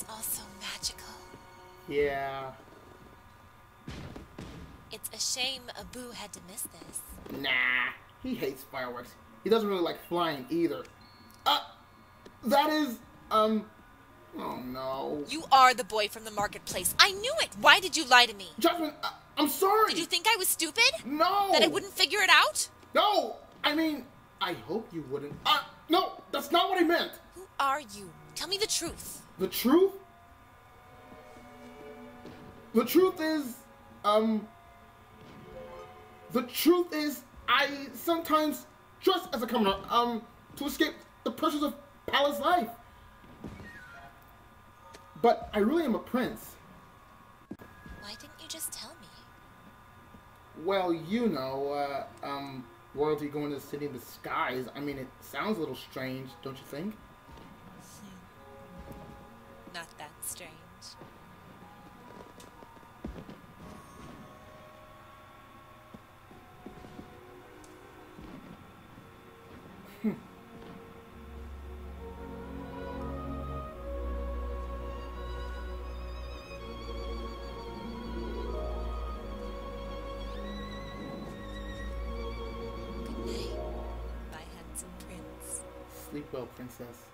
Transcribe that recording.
It's all so magical. Yeah. It's a shame Abu had to miss this. Nah, he hates fireworks. He doesn't really like flying either. Uh, that is, um, oh no. You are the boy from the marketplace. I knew it. Why did you lie to me? Jasmine, I, I'm sorry. Did you think I was stupid? No. That I wouldn't figure it out? No, I mean, I hope you wouldn't. Uh, no, that's not what I meant. Who are you? Tell me the truth. The truth? The truth is, um, the truth is, I sometimes dress as a commoner, um, to escape the pressures of palace life. But I really am a prince. Why didn't you just tell me? Well, you know, uh, um, royalty going to the city the skies. I mean, it sounds a little strange, don't you think? Not that strange. Hmm. Good night, my handsome prince. Sleep well, princess.